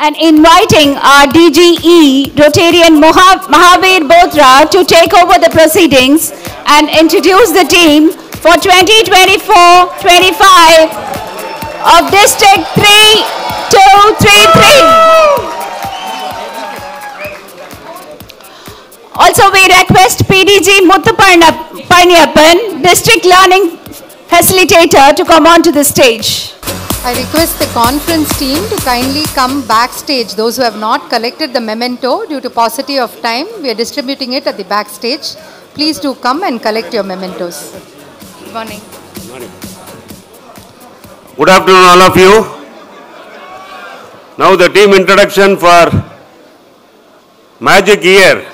and inviting our DGE, Rotarian Mahavir Bothra, to take over the proceedings and introduce the team for 2024-25 of District 3233. Also, we request PDG Muthuparnappan, District Learning Facilitator, to come onto the stage. I request the conference team to kindly come backstage. Those who have not collected the memento due to paucity of time, we are distributing it at the backstage. Please do come and collect your mementos. Good morning. Good afternoon, all of you. Now the team introduction for Magic Year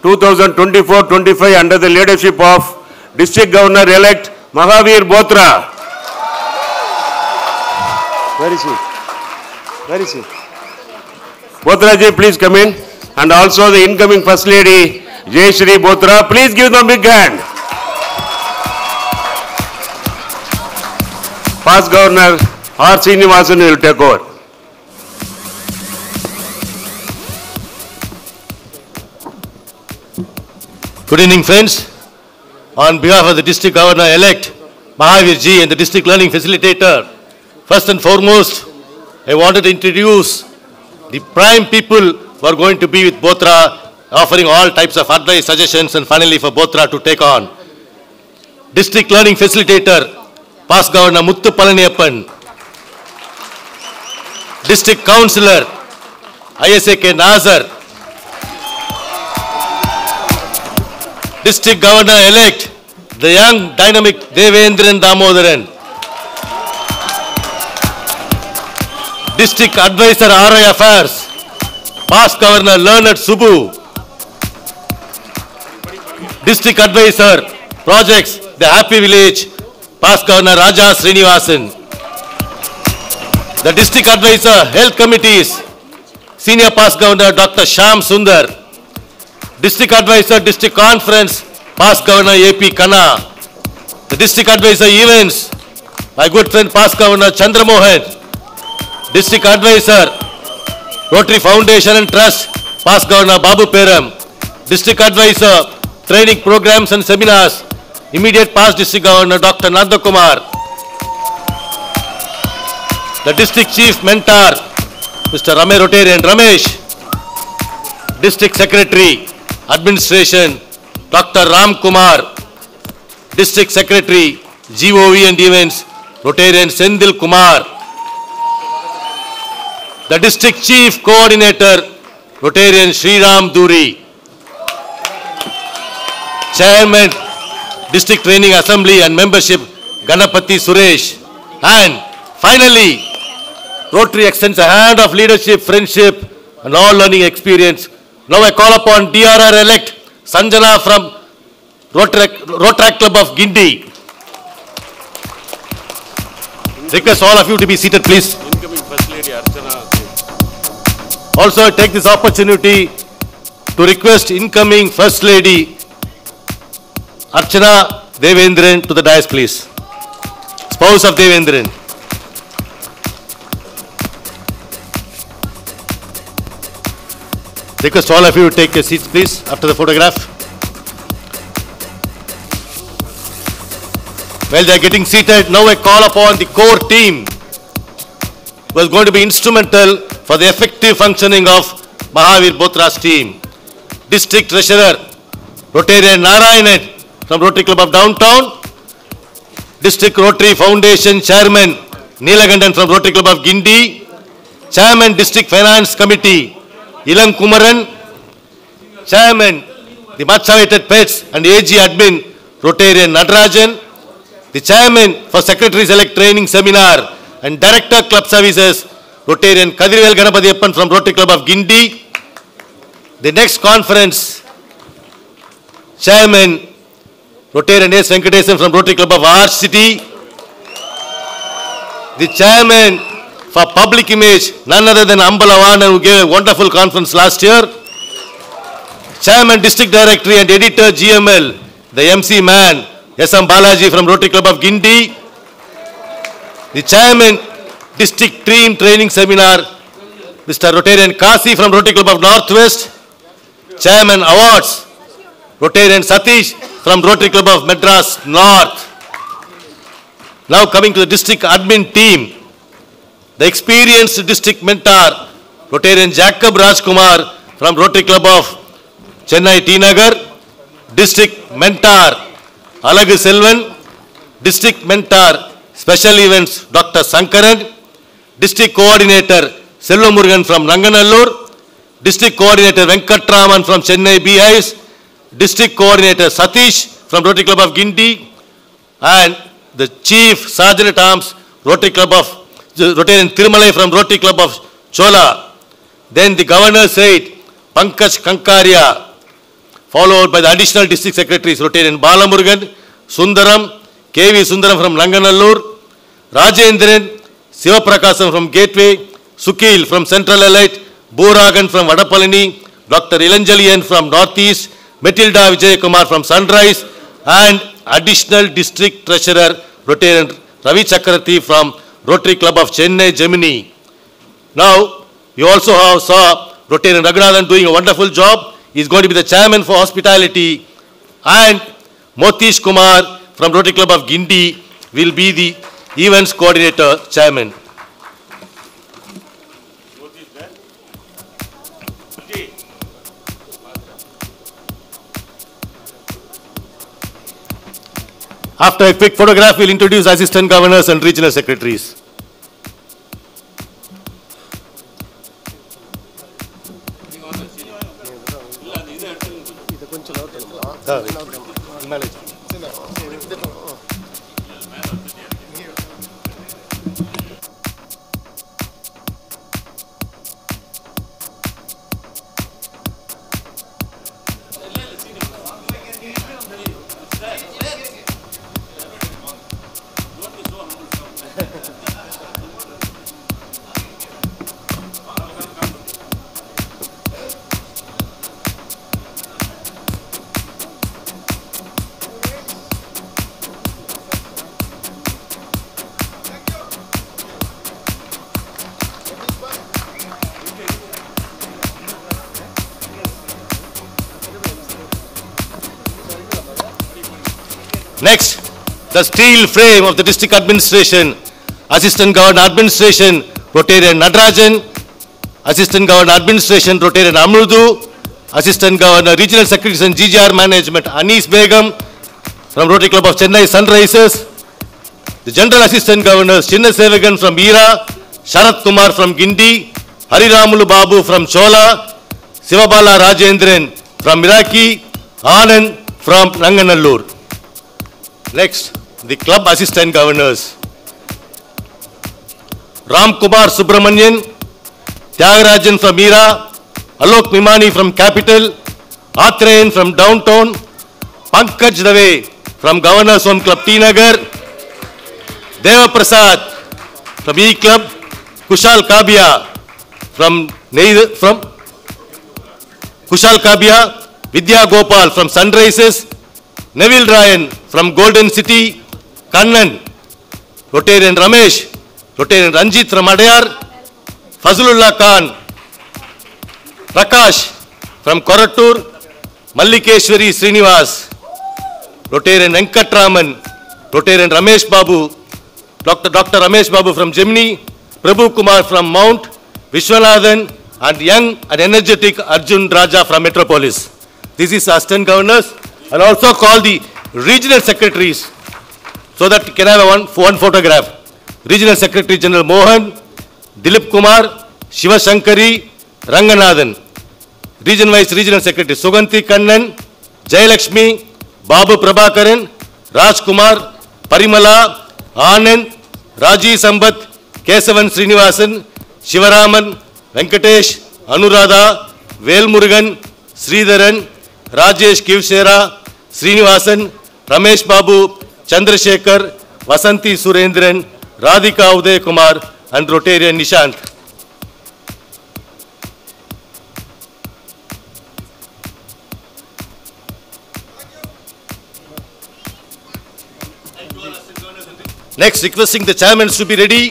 2024-25 under the leadership of District Governor-elect Mahavir Botra. Where is he? Where is he? Bhotraji, please come in. And also the incoming First Lady, Jayashri Bhotra. Please give them a big hand. Past Governor R. Srinivasan will take over. Good evening, friends. On behalf of the District Governor-elect, Mahavir Ji and the District Learning Facilitator, First and foremost, I wanted to introduce the prime people who are going to be with Botra, offering all types of advice, suggestions, and finally for Botra to take on. District Learning Facilitator, Past Governor Muthu Palaniappan, District Councillor, ISAK Nazar, District Governor-elect, the young dynamic Devendran Damodaran, District Advisor RI Affairs, past Governor Learned Subbu, District Advisor Projects, The Happy Village, past Governor Raja Srinivasan, the District Advisor Health Committees, Senior Past Governor Dr. Sham Sundar, District Advisor District Conference, Past Governor AP Kana, the District Advisor Events, my good friend Past Governor chandramohan district district Rotary foundation um trust past governor Babu Peram district advisor trainee programs and seminars immediate past district governor dr nandakumar the district chief mentor mr ramay rotarian ramesh district secretary administration dr ram kumar district secretary gov and events rotarian sendil kumar the district chief coordinator, Rotarian Sri Ram Duri, chairman, district training assembly and membership, Ganapati Suresh, and finally, Rotary extends a hand of leadership, friendship, and all learning experience. Now I call upon DRR elect Sanjana from Rotary, Rotary Club of Gindi. Request all of you to be seated, please. Incoming First Lady also, I take this opportunity to request incoming First Lady Archana Devendran to the dais, please. Spouse of Devendran. Request all of you to take your seats, please, after the photograph. While they are getting seated, now I call upon the core team who is going to be instrumental for the effective functioning of Mahavir Botra's team. District Treasurer Rotarian Narayanan from Rotary Club of Downtown. District Rotary Foundation Chairman Neelagandan from Rotary Club of Gindi. Chairman District Finance Committee Ilam Kumaran. Chairman the Matchavated Pets and AG Admin Rotarian Natarajan. The Chairman for Secretaries Elect Training Seminar and Director Club Services Rotarian Kadrivel Ganapathyappan from Rotary Club of Gindi. The next conference, Chairman Rotarian S. Venkatesan from Rotary Club of our city. The Chairman for Public Image, none other than Ambalawana who gave a wonderful conference last year. Chairman District Directory and Editor GML, the MC man, S.M. Balaji from Rotary Club of Gindi. The Chairman District Team Training Seminar, Mr. Rotarian Kasi from Rotary Club of Northwest, Chairman Awards, Rotarian Satish from Rotary Club of Madras North. Now coming to the district admin team, the experienced district mentor, Rotarian Jacob Rajkumar from Rotary Club of Chennai T Nagar, district mentor, Alag Selvan, district mentor, special events, Dr. Sankaran, District Coordinator Selvamurugan from Ranganallur, District Coordinator Venkatraman from Chennai BIS, District Coordinator Satish from Rotary Club of Gindi, and the Chief Sergeant Arms Rotary Club of Rotarian Tirumalai from Rotary Club of Chola. Then the Governor said Pankaj Kankaria, followed by the Additional District Secretaries Rotarian Balamurugan, Sundaram, K.V. Sundaram from Ranganallur, Rajendran Sivaprakasam from Gateway, Sukil from Central Elite, Boragan from Vadapalani, Dr. Ilanjalian from Northeast, Matilda Vijayakumar from Sunrise, and additional district treasurer, Rotarian Ravi Chakrati from Rotary Club of Chennai, Gemini. Now, you also have saw Rotarian Raghunathan doing a wonderful job. He's going to be the chairman for hospitality. And Motish Kumar from Rotary Club of Gindi will be the events coordinator, chairman. After a quick photograph, we'll introduce assistant governors and regional secretaries. Next, the steel frame of the district administration, Assistant Governor Administration, Rotarian Nadrajan, Assistant Governor Administration, Rotarian Amrudu, Assistant Governor Regional Secretary and GGR Management, Anis Begum, from Rotary Club of Chennai Sunrisers, the General Assistant Governor Chinna Sevagan from Ira, Sharat Kumar from Gindi, Hariramulu Babu from Chola, Sivabala Rajendran from Iraqi, Anand from Nanganallur. Next, the club assistant governors. Ram Kumar Subramanian, Tyagarajan from Mira, Alok Mimani from Capital, Atrayan from Downtown, Pankaj Dave from Governor's Own Club T Nagar, Deva Prasad from E Club, Kushal Kabia from Neither, from Kushal Kabia, Vidya Gopal from Sunrises, Neville Ryan from Golden City, Kannan, Rotarian Ramesh, Rotarian Ranjit from Adyar, Fazlullah Khan, Prakash from Korattur, Mallikeshwari Srinivas, Rotarian Venkat Raman, Rotarian Ramesh Babu, Dr. Dr. Ramesh Babu from Gemini, Prabhu Kumar from Mount, Vishwanathan, and young and energetic Arjun Raja from Metropolis. This is Aston Governors. I'll also call the regional secretaries so that you can have one, one photograph. Regional Secretary General Mohan, Dilip Kumar, Shiva Shankari, Ranganathan. Region Vice Regional Secretary Suganti Kannan, Jayalakshmi, Babu Prabhakaran, Rajkumar, Parimala, Anand, Raji Sambat, Kesavan Srinivasan, Shivaraman, Venkatesh, Anuradha, Velmurugan, Sridharan, Rajesh కివ్సేరా Srinivasan Ramesh Babu Chandrasekhar Vasanthi Surendran Radhika Uday Kumar and rotarian Nishant Next, requesting the chairmen to be ready.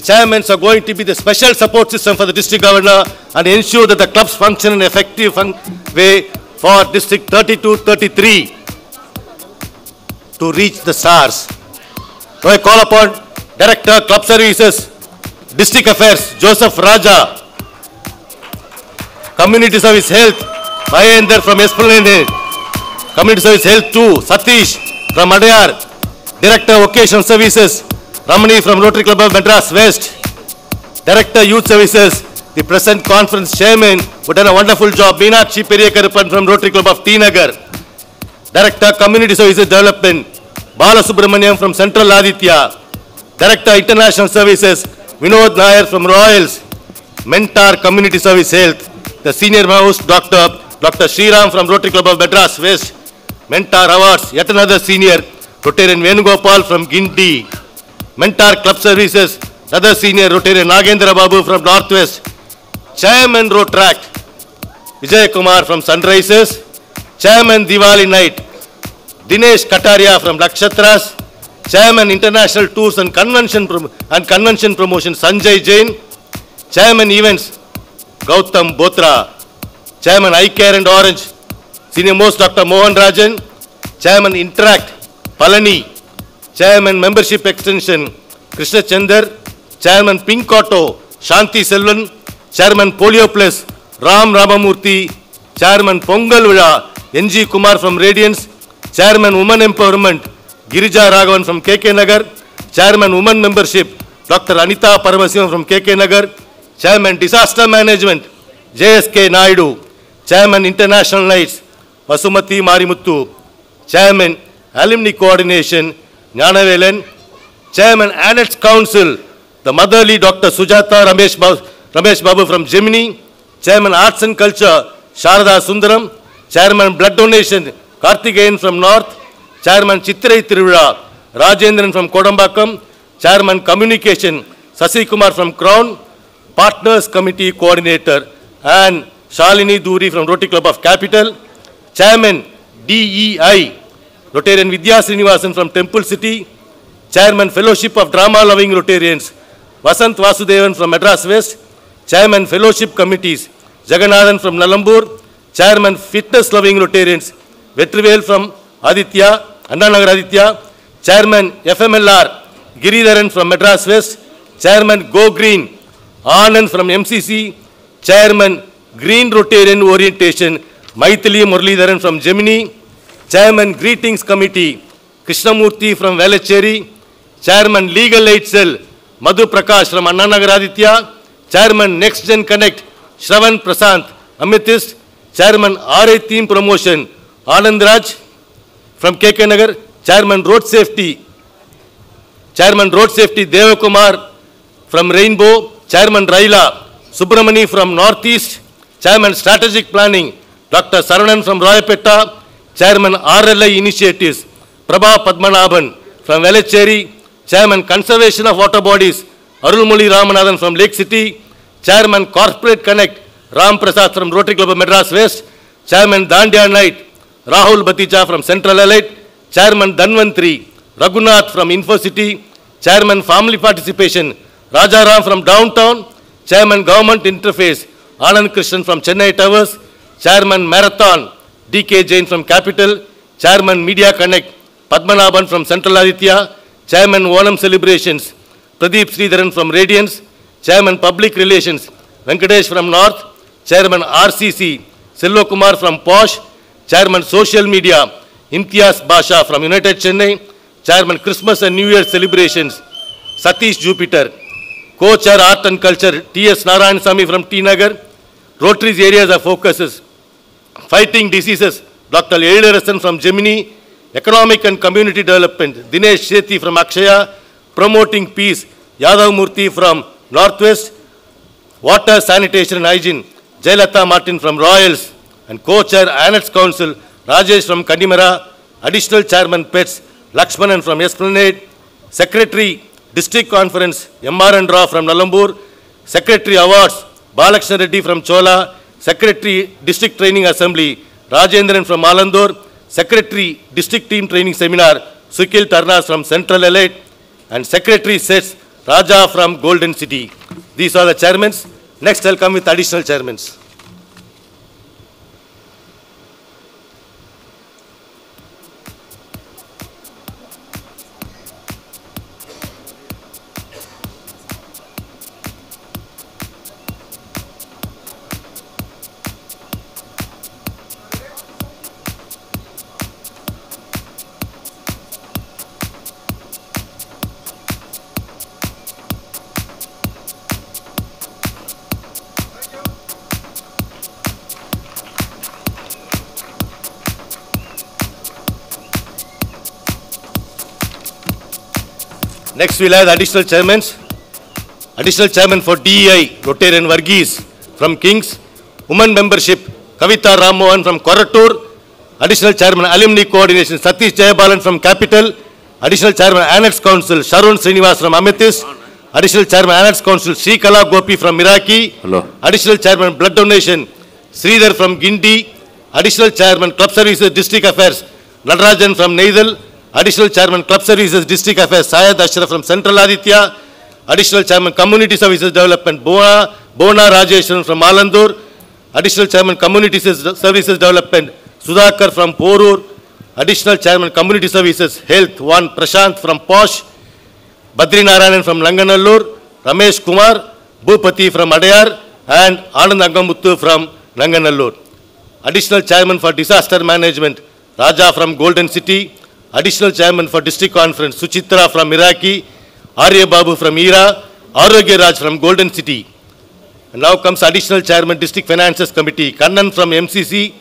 The chairmans are going to be the special support system for the district governor and ensure that the clubs function in an effective fun way for district 32-33 to reach the stars. So I call upon Director Club Services, District Affairs, Joseph Raja, Community Service Health, Mayender from Esplanade, Community Service Health 2, Satish from Adayar, Director Vocational Services, Ramani from Rotary Club of Madras West, Director Youth Services, the present conference chairman who done a wonderful job, Meenakshi Periyakarapan from Rotary Club of Tinagar, Director Community Services Development, Balasubramaniam from Central Aditya, Director International Services, Vinod Nair from Royals, Mentor Community Service Health, the Senior House Doctor, Dr. Sriram from Rotary Club of Madras West, Mentor Awards, yet another senior, Rotarian Venugopal from Gindi, mentor club services, other senior rotary Nagendra Babu from Northwest, Chairman track Vijay Kumar from Sunrises, Chairman Diwali Night, Dinesh Kataria from Lakshatras, Chairman International Tours and Convention, and Convention Promotion Sanjay Jain, Chairman Events Gautam Botra, Chairman i Care and Orange, Senior Most Dr. Mohan Rajan, Chairman Interact Palani, chairman membership extension Krishna Chander chairman pink auto Shanthi Selvan chairman polio plus Ram Ramamurthy chairman Pongal Vizha NG Kumar from Radiance chairman women empowerment Girija Raghavan from KK Nagar chairman women membership doctor Anitha Paramasivam from KK Nagar chairman disaster management JSK Naidu chairman international knights Vasumathi Marimuthu chairman alumni coordination Gnanavelan chairman Annex Council, the motherly Dr. Sujata Ramesh, ba Ramesh Babu from Gemini, chairman Arts and Culture, Sharada Sundaram, chairman Blood Donation, Karthikeyan from North, chairman Chitrai Tiruvila, Rajendran from Kodambakam, chairman Communication, Sasi Kumar from Crown, Partners Committee Coordinator, and Shalini Duri from Rotary Club of Capital, chairman DEI, Rotarian Vidya Srinivasan from Temple City, Chairman Fellowship of Drama Loving Rotarians, Vasant Vasudevan from Madras West, Chairman Fellowship Committees, Jagannathan from Nalambur, Chairman Fitness Loving Rotarians, Vetrivel from Aditya, Annanagar Aditya, Chairman FMLR, Giridharan from Madras West, Chairman Go Green, Anand from MCC, Chairman Green Rotarian Orientation, Maithili Muralidharan from Gemini, Chairman Greetings Committee, Krishnamurthy from Velachery, Chairman Legal Aid Cell, Madhu Prakash from aditya Chairman Next Gen Connect, Shravan Prasant, amitis Chairman RA Team Promotion, Anand Raj from KK Nagar, Chairman Road Safety, Chairman Road Safety kumar from Rainbow, Chairman Raila, Subramani from Northeast, Chairman Strategic Planning, Dr. Saranan from Royapetta, Chairman RLI Initiatives, Prabha Padmanabhan from Velachery, Chairman Conservation of Water Bodies, Arulmuli Ramanathan from Lake City, Chairman Corporate Connect, Ram Prasad from Rotary Club of Madras West, Chairman Dandya Knight, Rahul Batija from Central Elite, Chairman Danvantri, Raghunath from InfoCity, Chairman Family Participation, Rajaram from Downtown, Chairman Government Interface, Anand Krishnan from Chennai Towers, Chairman Marathon, D.K. Jain from Capital, Chairman Media Connect, Padmanabhan from Central Aditya, Chairman Onam Celebrations, Pradeep Sridharan from Radiance, Chairman Public Relations, Venkatesh from North, Chairman RCC, Sello Kumar from Posh, Chairman Social Media, Imtiaz Basha from United Chennai, Chairman Christmas and New Year Celebrations, Satish Jupiter, Co-Chair Art and Culture, T.S. Narayan Sami from T-Nagar, Rotary's areas of focuses, fighting diseases, Dr. Rasan from Gemini, economic and community development, Dinesh Shethi from Akshaya, promoting peace, Yadav Murthy from Northwest, water, sanitation and hygiene, Jayalata Martin from Royals, and co-chair Annex Council, Rajesh from Kandimara, additional chairman PETS, Lakshmanan from Esplanade, secretary district conference, M.R. Andra from Nalambur, secretary awards, Balakshan Reddy from Chola, Secretary District Training Assembly Rajendran from Malandur, Secretary District Team Training Seminar Sukil Tarnas from Central Elite, and Secretary says Raja from Golden City. These are the chairmen. Next, I'll come with additional chairmen. Next we'll have additional chairmen. Additional chairman for DEI, Rotarian Varghese from Kings. Women membership, Kavita Ramohan from Koratur. Additional chairman, Alumni Coordination, Satish Jayabalan from Capital. Additional chairman, Annex Council, Sharon Srinivas from Amethyst. Additional chairman, Annex Council, Sri Kala Gopi from Miraki. Hello. Additional chairman, Blood Donation, Sridhar from Gindi. Additional chairman, Club Services, District Affairs, Nadrajan from Nadal. Additional Chairman Club Services District Affairs Syed Ashraf from Central Aditya, Additional Chairman Community Services Development Bona, Bona Rajeshan from Malandur. Additional Chairman Community Services Development Sudhakar from Porur, Additional Chairman Community Services Health 1 Prashant from Posh, Badri Narayanan from Langanallur, Ramesh Kumar, Bhupati from Adayar, and Anand Angamuthu from Langanallur. Additional Chairman for Disaster Management, Raja from Golden City, Additional Chairman for District Conference, Suchitra from Iraqi, Arya Babu from IRA, Arogya Raj from Golden City. And now comes Additional Chairman, District Finances Committee, Kannan from MCC,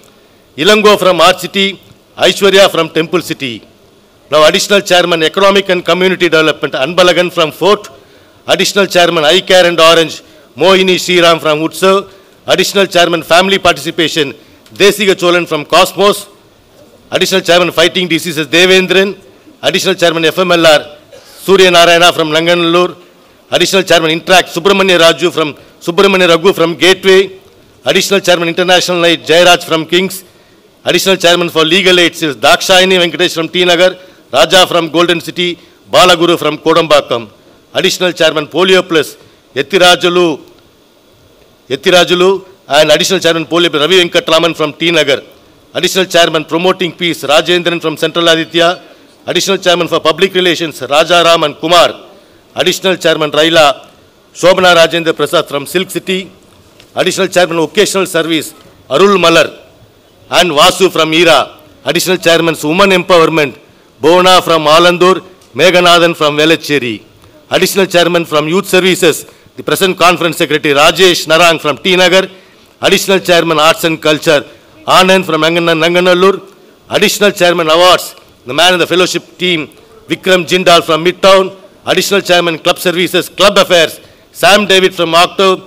Ilango from Art City, Aishwarya from Temple City. Now Additional Chairman, Economic and Community Development, Anbalagan from Fort, Additional Chairman, iCare and Orange, Mohini Sriram from Utsav, Additional Chairman, Family Participation, Desiga Cholan from Cosmos, Additional Chairman Fighting Diseases Devendran, Additional Chairman FMLR Surya Narayana from Langanallur, Additional Chairman Interact Subramanya Raju from Subramanya Raghu from Gateway, Additional Chairman International Light Jairaj from Kings, Additional Chairman for Legal Aids is Dakshayani Venkatesh from T Nagar, Raja from Golden City, Balaguru from Kodambakam, Additional Chairman Polio Plus Yethirajalu and Additional Chairman Polio Plus Ravi Venkatraman from T Nagar. Additional Chairman Promoting Peace, Rajendran from Central Aditya. Additional Chairman for Public Relations, Raja Raman Kumar. Additional Chairman Raila, Shobana Rajendra Prasad from Silk City. Additional Chairman Occasional Service, Arul Malar. And Vasu from Ira. Additional Chairman Women Empowerment, Bona from Alandur, Meganathan from Velachery. Additional Chairman from Youth Services, the present Conference Secretary Rajesh Narang from T Nagar. Additional Chairman Arts and Culture, Anand from Nanganallur, Additional Chairman Awards, the man in the fellowship team, Vikram Jindal from Midtown, Additional Chairman Club Services, Club Affairs, Sam David from Octave,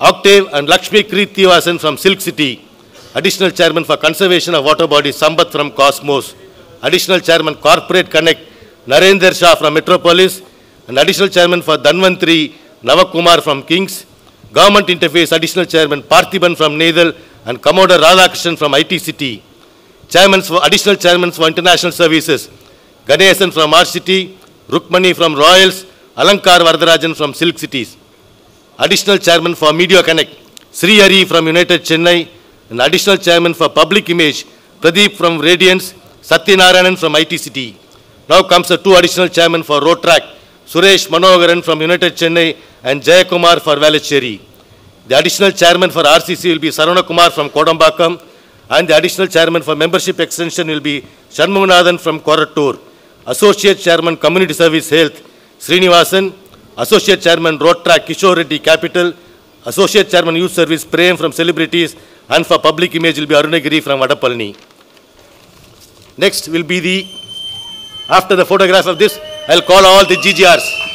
Octave and Lakshmi Vasan from Silk City, Additional Chairman for Conservation of Water Bodies, Sambat from Cosmos, Additional Chairman Corporate Connect, Narendra Shah from Metropolis, and Additional Chairman for Danvantri, Navakumar from Kings, Government Interface Additional Chairman Parthiban from Nadal, and Commodore Radhakrishnan from city chairman for, additional chairman for international services, Ganesan from City, Rukmani from Royals, Alankar Varadarajan from Silk Cities, additional chairman for Media Connect, Sri Hari from United Chennai, and additional chairman for Public Image, Pradeep from Radiance, Satyanarayanan from city Now comes the two additional chairmen for Road Track, Suresh Manogaran from United Chennai and Jayakumar for Valachery. The additional chairman for RCC will be Sarana Kumar from Kodambakam, and the additional chairman for membership extension will be Shanmuganathan from Korattur. Associate Chairman Community Service Health, Srinivasan. Associate Chairman Road Track, Kishore Reddy Capital. Associate Chairman Youth Service, Prem from Celebrities. And for Public Image will be Arunagiri from Vadapalani. Next will be the, after the photograph of this, I'll call all the GGRs.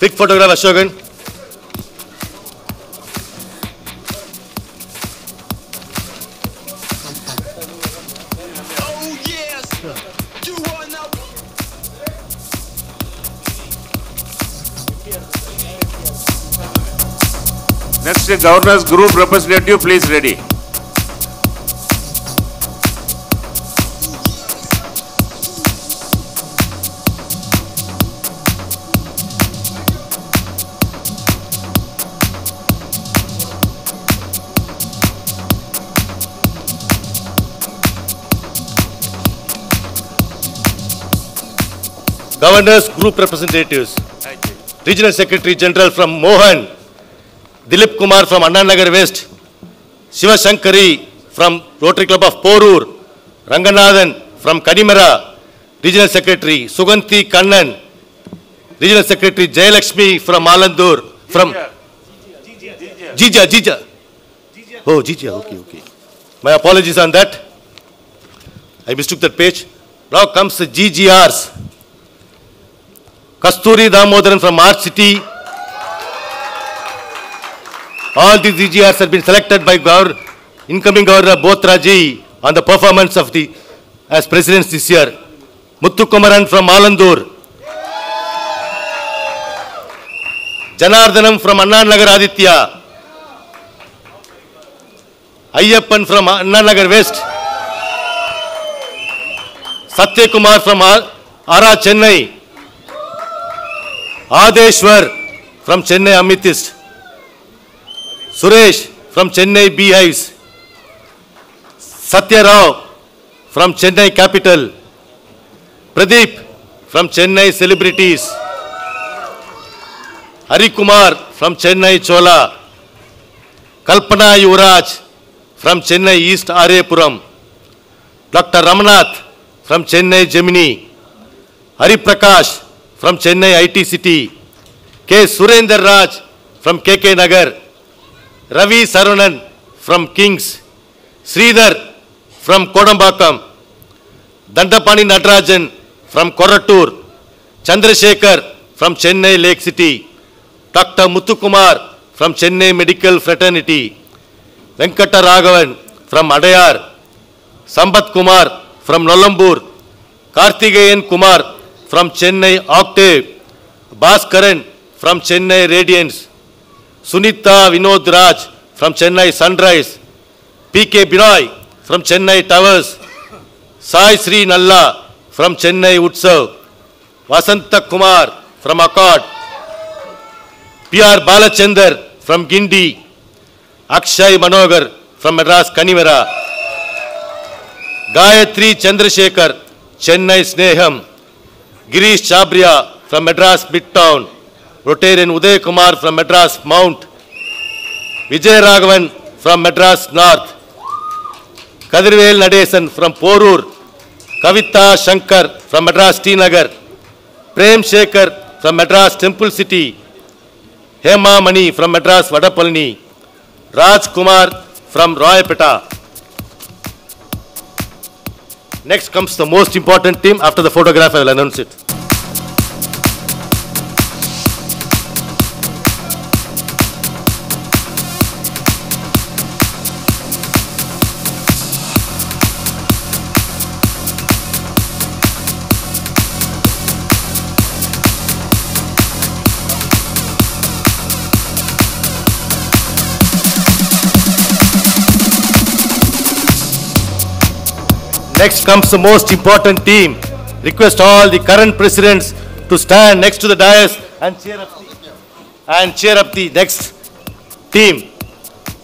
Big photograph Ashokan. Next, the governor's group representative, please ready. governors, group representatives, Regional Secretary General from Mohan, Dilip Kumar from Anna Nagar West, Shiva Shankari from Rotary Club of Porur, Ranganathan from Kanimara, Regional Secretary Suganthi Kannan, Regional Secretary Jayalakshmi from Alandur, from Jija, Jija. Oh, Jija, okay, okay. My apologies on that. I mistook that page. Now comes the GGRs. Kasturi Damodaran from our city. All these EGRs have been selected by our incoming Governor Bothraji on the performance of the as presidents this year. Muthukumaran from Alandur. Janardhanam from Annan Nagar Aditya. Ayyappan from Annan Nagar West. Satyakumar from Ara Chennai. Adeshwar from Chennai Amethyst, Suresh from Chennai Beehives, Satya Rao from Chennai Capital, Pradeep from Chennai Celebrities, Hari Kumar from Chennai Chola, Kalpana Yuvraj from Chennai East Arepuram. Dr. Ramanath from Chennai Gemini, Hari Prakash from Chennai Gemini. from Chennai IT City, K. Surender Raj from KK Nagar, Ravi Sarunan from Kings, Sridhar from Kodambakam, Dandapani Natarajan from Korattur, Chandrasekhar from Chennai Lake City, Dr. Muthukumar from Chennai Medical Fraternity, Venkata Raghavan from Adayar, Sambat Kumar from Nolambur, Karthigayan Kumar from Chennai Octave, Baskaran from Chennai Radiance, Sunita Vinod Raj from Chennai Sunrise, PK Binoy from Chennai Towers, Sai Sri Nalla from Chennai Utsav, Vasanta Kumar from Akkad, P.R. Balachander from Gindi, Akshay Manogar from Madras Kanivara, Gayatri Chandrasekhar, Chennai Sneham, Girish Chabria from Madras Midtown, Rotarian Uday Kumar from Madras Mount, Vijay Raghavan from Madras North, Kadirvel Nadesan from Porur, Kavita Shankar from Madras T Nagar, Prem Shekhar from Madras Temple City, Hema Mani from Madras Vadapalani, Raj Kumar from Royapeta. Next comes the most important team. After the photograph, I will announce it. Next comes the most important team. Request all the current presidents to stand next to the dais and cheer up the, and cheer up the next team.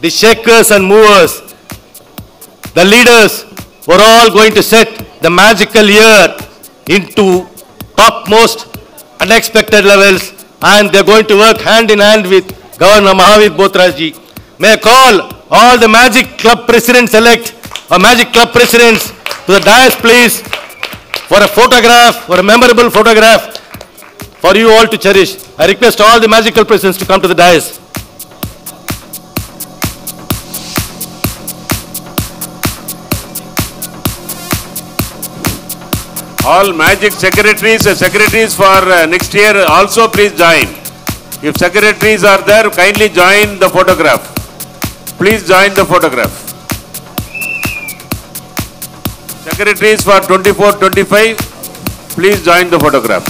The shakers and movers, the leaders were all going to set the magical year into topmost unexpected levels and they're going to work hand in hand with Governor Mahavir Botraji. May I call all the Magic Club presidents elect or Magic Club presidents to the dais, please, for a photograph, for a memorable photograph for you all to cherish. I request all the magical presence to come to the dais. All magic secretaries, uh, secretaries for uh, next year also please join. If secretaries are there, kindly join the photograph. Please join the photograph. Secretaries for 24-25, please join the photograph.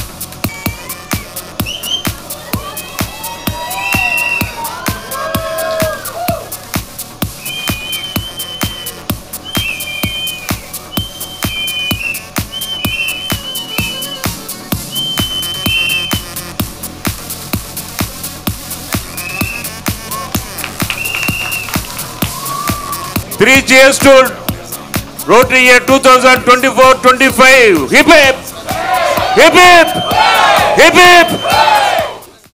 Three cheers to Rotary year 2024-25. Hip hip! Hip hip! Hip hip!